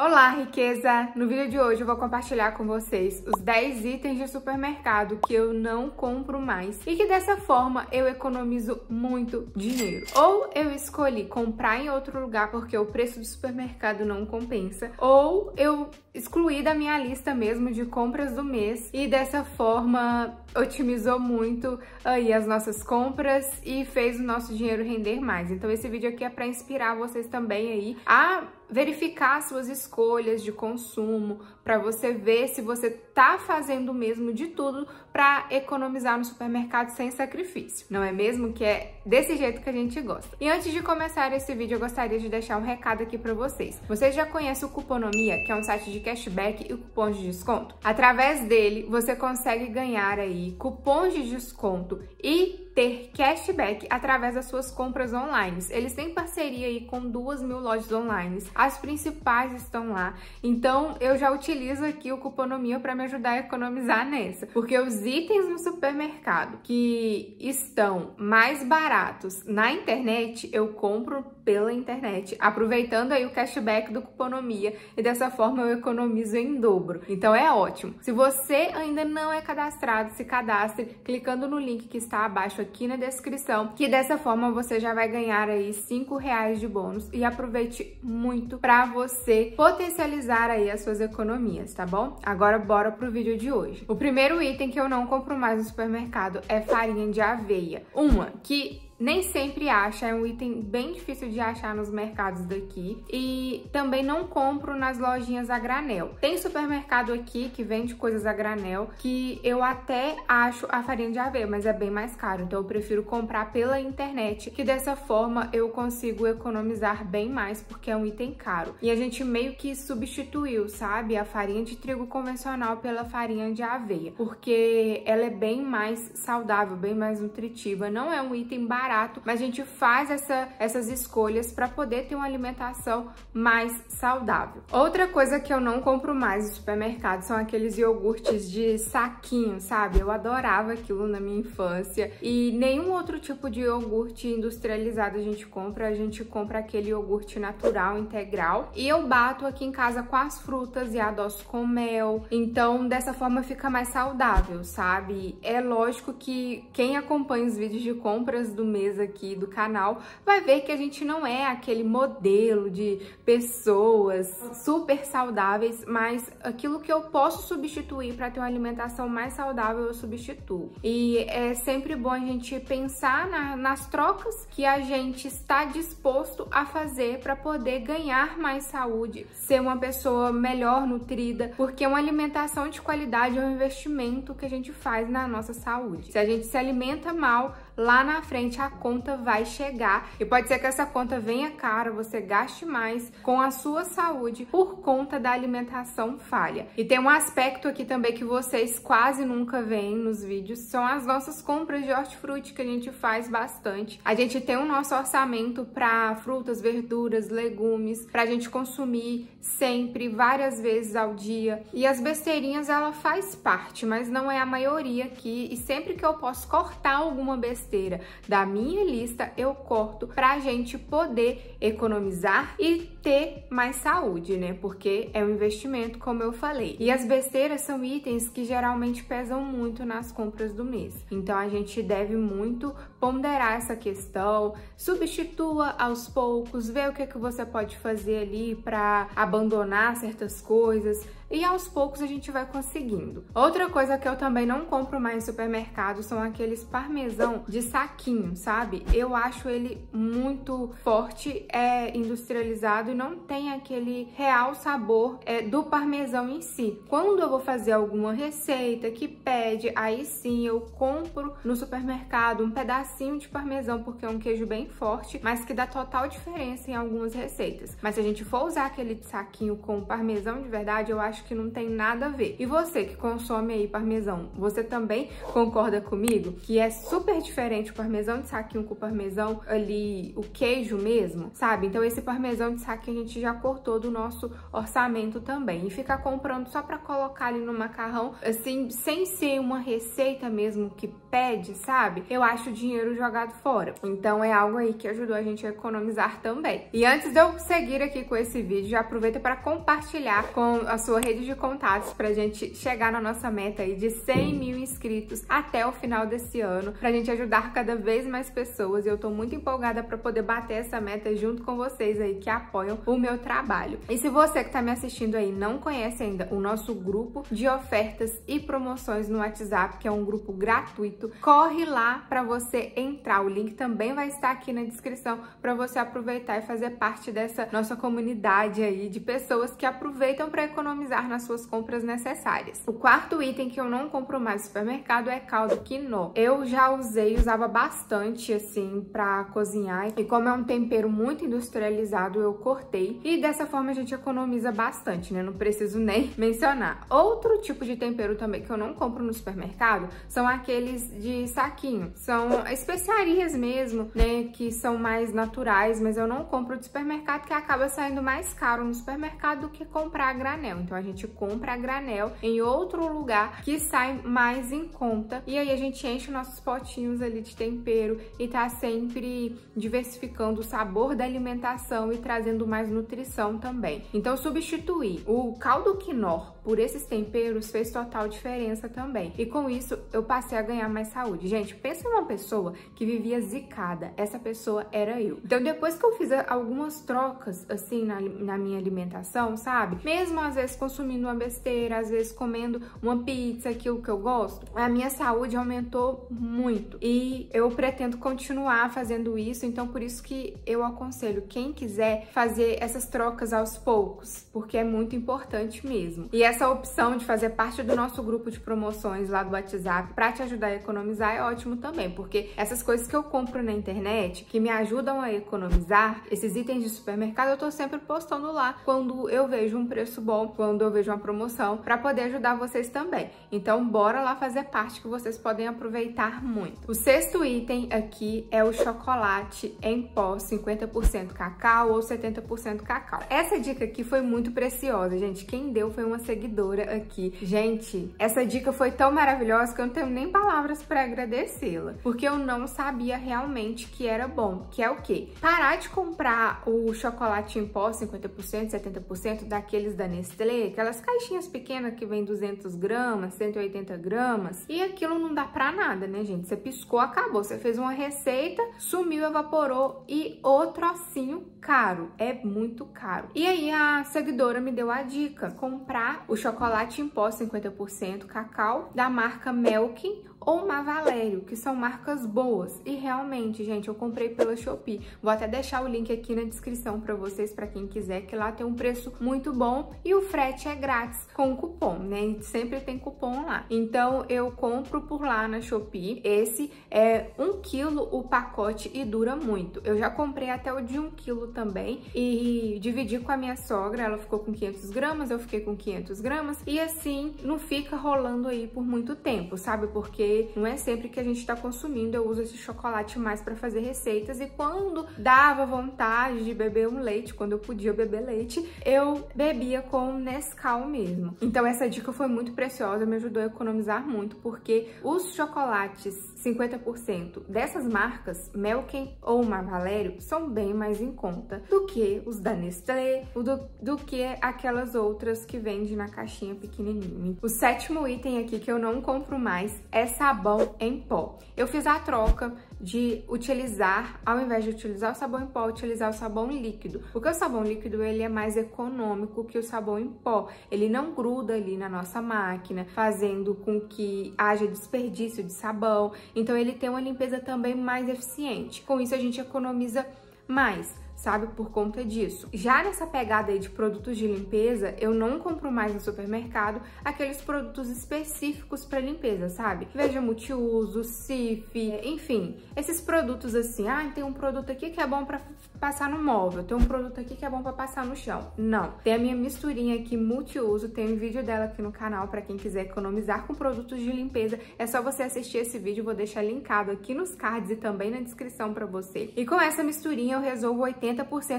Olá, riqueza! No vídeo de hoje eu vou compartilhar com vocês os 10 itens de supermercado que eu não compro mais e que dessa forma eu economizo muito dinheiro. Ou eu escolhi comprar em outro lugar porque o preço do supermercado não compensa, ou eu excluí da minha lista mesmo de compras do mês e dessa forma otimizou muito aí as nossas compras e fez o nosso dinheiro render mais. Então esse vídeo aqui é para inspirar vocês também aí a verificar suas escolhas de consumo, para você ver se você tá fazendo mesmo de tudo para economizar no supermercado sem sacrifício. Não é mesmo que é desse jeito que a gente gosta. E antes de começar esse vídeo, eu gostaria de deixar um recado aqui para vocês. Vocês já conhecem o Cuponomia, que é um site de cashback e cupons de desconto? Através dele, você consegue ganhar aí cupons de desconto e ter cashback através das suas compras online. Eles têm parceria aí com duas mil lojas online, as principais estão lá. Então eu já utilizo aqui o Cuponomia para me ajudar a economizar nessa, porque os itens no supermercado que estão mais baratos na internet, eu compro pela internet, aproveitando aí o cashback do Cuponomia e dessa forma eu economizo em dobro. Então é ótimo. Se você ainda não é cadastrado, se cadastre clicando no link que está abaixo aqui na descrição, que dessa forma você já vai ganhar aí 5 reais de bônus e aproveite muito para você potencializar aí as suas economias, tá bom? Agora bora pro vídeo de hoje. O primeiro item que eu não compro mais no supermercado é farinha de aveia. Uma que nem sempre acha, é um item bem difícil de achar nos mercados daqui e também não compro nas lojinhas a granel. Tem supermercado aqui que vende coisas a granel que eu até acho a farinha de aveia, mas é bem mais caro, então eu prefiro comprar pela internet, que dessa forma eu consigo economizar bem mais porque é um item caro. E a gente meio que substituiu, sabe, a farinha de trigo convencional pela farinha de aveia, porque ela é bem mais saudável, bem mais nutritiva, não é um item barato barato, mas a gente faz essa, essas escolhas para poder ter uma alimentação mais saudável. Outra coisa que eu não compro mais no supermercado são aqueles iogurtes de saquinho, sabe? Eu adorava aquilo na minha infância e nenhum outro tipo de iogurte industrializado a gente compra, a gente compra aquele iogurte natural, integral, e eu bato aqui em casa com as frutas e adoço com mel, então dessa forma fica mais saudável, sabe? É lógico que quem acompanha os vídeos de compras do mês mesa aqui do canal, vai ver que a gente não é aquele modelo de pessoas super saudáveis, mas aquilo que eu posso substituir para ter uma alimentação mais saudável, eu substituo. E é sempre bom a gente pensar na, nas trocas que a gente está disposto a fazer para poder ganhar mais saúde, ser uma pessoa melhor nutrida, porque uma alimentação de qualidade é um investimento que a gente faz na nossa saúde. Se a gente se alimenta mal, lá na frente a conta vai chegar e pode ser que essa conta venha cara, você gaste mais com a sua saúde por conta da alimentação falha. E tem um aspecto aqui também que vocês quase nunca veem nos vídeos, são as nossas compras de hortifruti que a gente faz bastante. A gente tem o nosso orçamento para frutas, verduras, legumes, para a gente consumir sempre, várias vezes ao dia. E as besteirinhas ela faz parte, mas não é a maioria aqui. E sempre que eu posso cortar alguma besteira besteira da minha lista, eu corto pra gente poder economizar e ter mais saúde, né? Porque é um investimento, como eu falei. E as besteiras são itens que geralmente pesam muito nas compras do mês. Então a gente deve muito ponderar essa questão, substitua aos poucos, ver o que, que você pode fazer ali para abandonar certas coisas e aos poucos a gente vai conseguindo. Outra coisa que eu também não compro mais no supermercado são aqueles parmesão de saquinho, sabe? Eu acho ele muito forte, é industrializado e não tem aquele real sabor é, do parmesão em si. Quando eu vou fazer alguma receita que pede, aí sim eu compro no supermercado um pedacinho de parmesão, porque é um queijo bem forte, mas que dá total diferença em algumas receitas. Mas se a gente for usar aquele saquinho com parmesão de verdade, eu acho acho que não tem nada a ver. E você que consome aí parmesão, você também concorda comigo que é super diferente o parmesão de saquinho com o parmesão ali, o queijo mesmo, sabe? Então esse parmesão de saquinho a gente já cortou do nosso orçamento também. E ficar comprando só para colocar ali no macarrão, assim, sem ser uma receita mesmo que pede, sabe? Eu acho o dinheiro jogado fora. Então é algo aí que ajudou a gente a economizar também. E antes de eu seguir aqui com esse vídeo, já aproveita para compartilhar com a sua rede de contatos pra gente chegar na nossa meta aí de 100 mil inscritos até o final desse ano, pra gente ajudar cada vez mais pessoas. E eu tô muito empolgada para poder bater essa meta junto com vocês aí que apoiam o meu trabalho. E se você que tá me assistindo aí não conhece ainda o nosso grupo de ofertas e promoções no WhatsApp, que é um grupo gratuito, corre lá para você entrar. O link também vai estar aqui na descrição para você aproveitar e fazer parte dessa nossa comunidade aí de pessoas que aproveitam para economizar nas suas compras necessárias. O quarto item que eu não compro mais no supermercado é caldo quinoa. Eu já usei, usava bastante assim para cozinhar e como é um tempero muito industrializado, eu cortei e dessa forma a gente economiza bastante, né? Não preciso nem mencionar. Outro tipo de tempero também que eu não compro no supermercado são aqueles de saquinho. São especiarias mesmo, né, que são mais naturais, mas eu não compro de supermercado que acaba saindo mais caro no supermercado do que comprar a granel. Então a gente compra a granel em outro lugar que sai mais em conta e aí a gente enche nossos potinhos ali de tempero e tá sempre diversificando o sabor da alimentação e trazendo mais nutrição também. Então substituir o caldo quinor por esses temperos fez total diferença também. E com isso eu passei a ganhar mais saúde. Gente, pensa numa pessoa que vivia zicada. Essa pessoa era eu. Então depois que eu fiz algumas trocas assim na, na minha alimentação, sabe? Mesmo às vezes consumindo uma besteira, às vezes comendo uma pizza, aquilo que eu gosto, a minha saúde aumentou muito. E eu pretendo continuar fazendo isso, então por isso que eu aconselho quem quiser fazer essas trocas aos poucos, porque é muito importante mesmo. E essa opção de fazer parte do nosso grupo de promoções lá do WhatsApp para te ajudar a economizar é ótimo também, porque essas coisas que eu compro na internet, que me ajudam a economizar, esses itens de supermercado, eu tô sempre postando lá quando eu vejo um preço bom, quando eu vejo uma promoção, para poder ajudar vocês também. Então, bora lá fazer parte que vocês podem aproveitar muito. O sexto item aqui é o chocolate em pó, 50% cacau ou 70% cacau. Essa dica aqui foi muito preciosa, gente. Quem deu foi uma seguidora aqui. Gente, essa dica foi tão maravilhosa que eu não tenho nem palavras para agradecê-la, porque eu não sabia realmente que era bom, que é o quê? Parar de comprar o chocolate em pó 50%, 70% daqueles da Nestlé, aquelas caixinhas pequenas que vem 200 gramas, 180 gramas, e aquilo não dá pra nada, né, gente? Você piscou, acabou. Você fez uma receita, sumiu, evaporou e o trocinho caro, é muito caro. E aí a seguidora me deu a dica, comprar o chocolate em pó 50% cacau da marca Melkin ou Mavalério, que são marcas boas. E realmente, gente, eu comprei pela Shopee. Vou até deixar o link aqui na descrição para vocês, para quem quiser, que lá tem um preço muito bom e o frete é grátis com cupom, né? Sempre tem cupom lá. Então, eu compro por lá na Shopee. Esse é um quilo o pacote e dura muito. Eu já comprei até o de um quilo também e dividi com a minha sogra. Ela ficou com 500 gramas, eu fiquei com 500 gramas. E assim, não fica rolando aí por muito tempo, sabe? Porque não é sempre que a gente está consumindo. Eu uso esse chocolate mais para fazer receitas e quando dava vontade de beber um leite, quando eu podia beber leite, eu bebia com Nescau mesmo. Então essa dica foi muito preciosa, me ajudou a economizar muito, porque os chocolates 50% dessas marcas, Melken ou Marvalério, são bem mais em conta do que os da Nestlé, do, do que aquelas outras que vende na caixinha pequenininha. O sétimo item aqui que eu não compro mais é sabão em pó. Eu fiz a troca de utilizar, ao invés de utilizar o sabão em pó, utilizar o sabão líquido. Porque o sabão líquido ele é mais econômico que o sabão em pó. Ele não gruda ali na nossa máquina, fazendo com que haja desperdício de sabão. Então ele tem uma limpeza também mais eficiente. Com isso a gente economiza mais. Sabe? Por conta disso. Já nessa pegada aí de produtos de limpeza, eu não compro mais no supermercado aqueles produtos específicos para limpeza, sabe? Veja multiuso, Cif, enfim, esses produtos assim, ah, tem um produto aqui que é bom para passar no móvel, tem um produto aqui que é bom para passar no chão. Não, tem a minha misturinha aqui multiuso, tem um vídeo dela aqui no canal para quem quiser economizar com produtos de limpeza. É só você assistir esse vídeo, vou deixar linkado aqui nos cards e também na descrição para você. E com essa misturinha eu resolvo 80%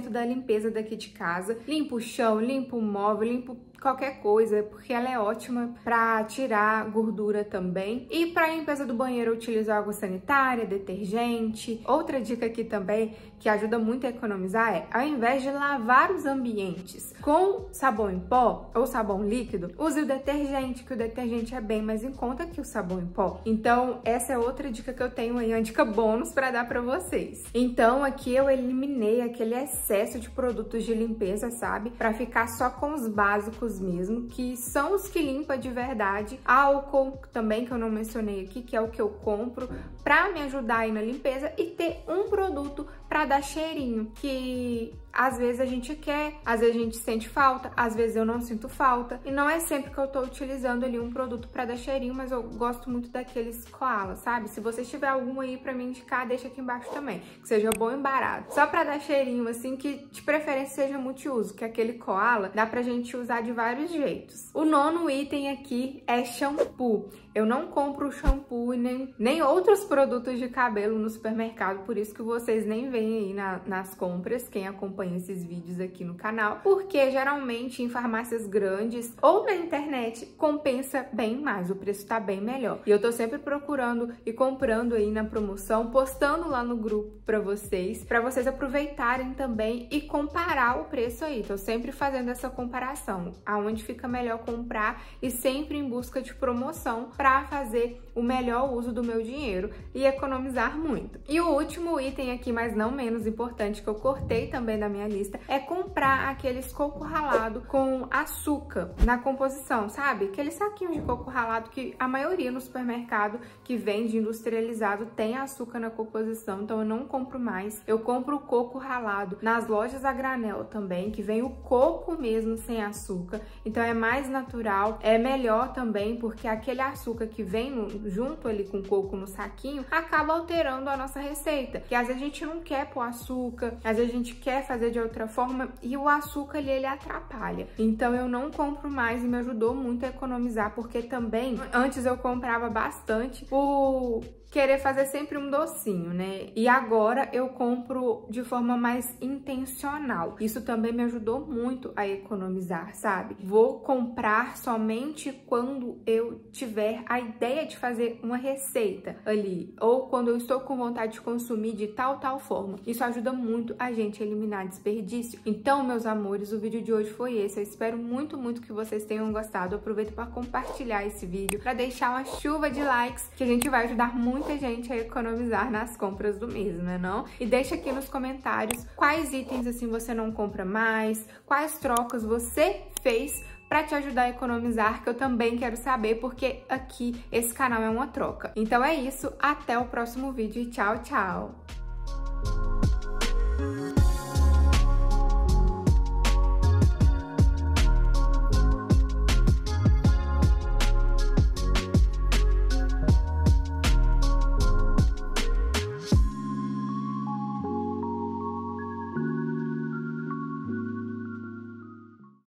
da limpeza daqui de casa. Limpo o chão, limpo o móvel, limpo qualquer coisa, porque ela é ótima para tirar gordura também. E para limpeza do banheiro eu utilizo água sanitária, detergente. Outra dica aqui também que ajuda muito a economizar é, ao invés de lavar os ambientes com sabão em pó ou sabão líquido, use o detergente, que o detergente é bem mais em conta que o sabão em pó. Então, essa é outra dica que eu tenho aí, uma dica bônus para dar para vocês. Então, aqui eu eliminei aquele excesso de produtos de limpeza, sabe? Para ficar só com os básicos mesmo, que são os que limpa de verdade. Álcool também, que eu não mencionei aqui, que é o que eu compro para me ajudar aí na limpeza e ter um produto para dar cheirinho, que às vezes a gente quer, às vezes a gente sente falta, às vezes eu não sinto falta. E não é sempre que eu tô utilizando ali um produto para dar cheirinho, mas eu gosto muito daqueles koala, sabe? Se você tiver algum aí para me indicar, deixa aqui embaixo também, que seja bom e barato. Só para dar cheirinho assim, que de preferência seja multiuso, que aquele koala dá pra gente usar de vários jeitos. O nono item aqui é shampoo. Eu não compro shampoo e nem, nem outros produtos de cabelo no supermercado, por isso que vocês nem veem aí na, nas compras, quem acompanha esses vídeos aqui no canal, porque geralmente em farmácias grandes ou na internet compensa bem mais, o preço tá bem melhor. E eu tô sempre procurando e comprando aí na promoção, postando lá no grupo para vocês, para vocês aproveitarem também e comparar o preço aí. Tô sempre fazendo essa comparação, aonde fica melhor comprar e sempre em busca de promoção para fazer o melhor uso do meu dinheiro e economizar muito. E o último item aqui, mas não menos importante, que eu cortei também da minha lista, é comprar aqueles coco ralado com açúcar na composição, sabe? Aqueles saquinhos de coco ralado que a maioria no supermercado que vende industrializado tem açúcar na composição, então eu não compro mais. Eu compro o coco ralado nas lojas a granel também, que vem o coco mesmo sem açúcar, então é mais natural, é melhor também porque aquele açúcar que vem no, junto ali com o coco no saquinho acaba alterando a nossa receita. Que às vezes a gente não quer pôr açúcar, às vezes a gente quer fazer de outra forma e o açúcar ali ele atrapalha. Então eu não compro mais e me ajudou muito a economizar, porque também antes eu comprava bastante o querer fazer sempre um docinho, né? E agora eu compro de forma mais intencional. Isso também me ajudou muito a economizar, sabe? Vou comprar somente quando eu tiver a ideia de fazer uma receita ali, ou quando eu estou com vontade de consumir de tal tal forma. Isso ajuda muito a gente a eliminar desperdício. Então, meus amores, o vídeo de hoje foi esse. Eu espero muito, muito que vocês tenham gostado. Aproveito para compartilhar esse vídeo, para deixar uma chuva de likes, que a gente vai ajudar muito muita gente a economizar nas compras do mês, né não? E deixa aqui nos comentários quais itens assim você não compra mais, quais trocas você fez para te ajudar a economizar, que eu também quero saber, porque aqui esse canal é uma troca. Então é isso, até o próximo vídeo e tchau, tchau!